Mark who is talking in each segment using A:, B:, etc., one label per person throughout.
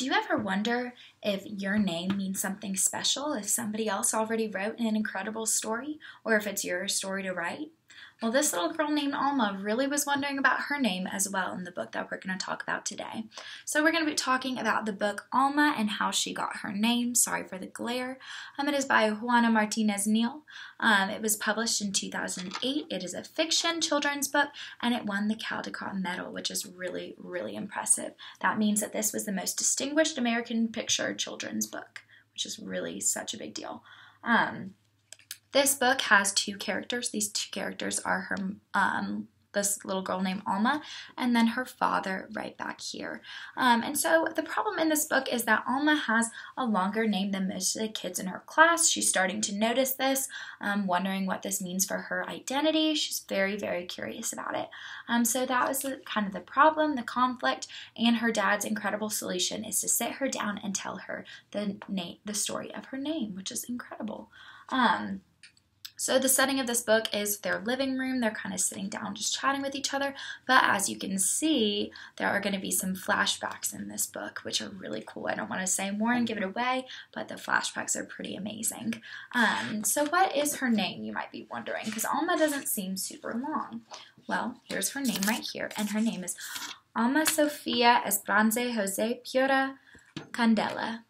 A: Do you ever wonder if your name means something special, if somebody else already wrote an incredible story, or if it's your story to write? Well, this little girl named Alma really was wondering about her name as well in the book that we're going to talk about today. So, we're going to be talking about the book Alma and how she got her name. Sorry for the glare. Um, it is by Juana Martinez Neal. Um, it was published in 2008. It is a fiction children's book and it won the Caldecott Medal, which is really, really impressive. That means that this was the most distinguished American picture children's book, which is really such a big deal. Um, this book has two characters. These two characters are her, um, this little girl named Alma, and then her father right back here. Um, and so the problem in this book is that Alma has a longer name than most of the kids in her class. She's starting to notice this, um, wondering what this means for her identity. She's very, very curious about it. Um, so that was the, kind of the problem, the conflict, and her dad's incredible solution is to sit her down and tell her the name, the story of her name, which is incredible. Um, so the setting of this book is their living room. They're kind of sitting down just chatting with each other. But as you can see, there are going to be some flashbacks in this book, which are really cool. I don't want to say more and give it away, but the flashbacks are pretty amazing. Um, so what is her name, you might be wondering, because Alma doesn't seem super long. Well, here's her name right here, and her name is Alma Sofia Esperanza Jose Pura Candela.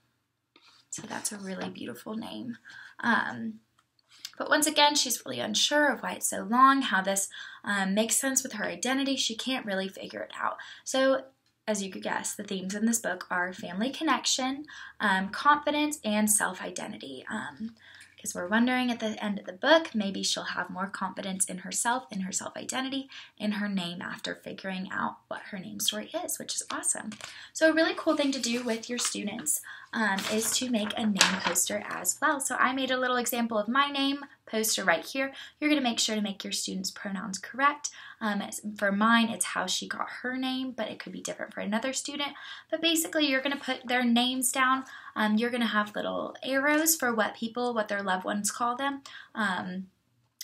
A: So that's a really beautiful name. Um, but once again, she's really unsure of why it's so long, how this um, makes sense with her identity. She can't really figure it out. So as you could guess, the themes in this book are family connection, um, confidence, and self identity. Um, because we're wondering at the end of the book, maybe she'll have more confidence in herself, in her self identity, in her name after figuring out what her name story is, which is awesome. So, a really cool thing to do with your students um, is to make a name poster as well. So, I made a little example of my name poster right here. You're going to make sure to make your students' pronouns correct. Um, for mine, it's how she got her name, but it could be different for another student. But basically, you're going to put their names down. Um, you're going to have little arrows for what people, what their loved ones call them. Um,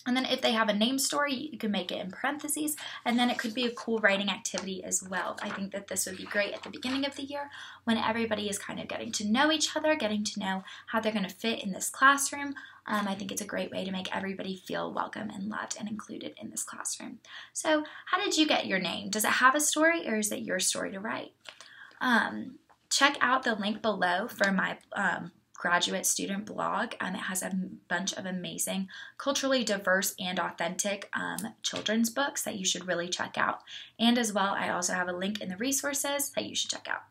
A: and then if they have a name story, you can make it in parentheses. And then it could be a cool writing activity as well. I think that this would be great at the beginning of the year when everybody is kind of getting to know each other, getting to know how they're going to fit in this classroom. Um, I think it's a great way to make everybody feel welcome and loved and included in this classroom. So how did you get your name? Does it have a story or is it your story to write? Um, check out the link below for my um, graduate student blog. Um, it has a bunch of amazing, culturally diverse and authentic um, children's books that you should really check out. And as well, I also have a link in the resources that you should check out.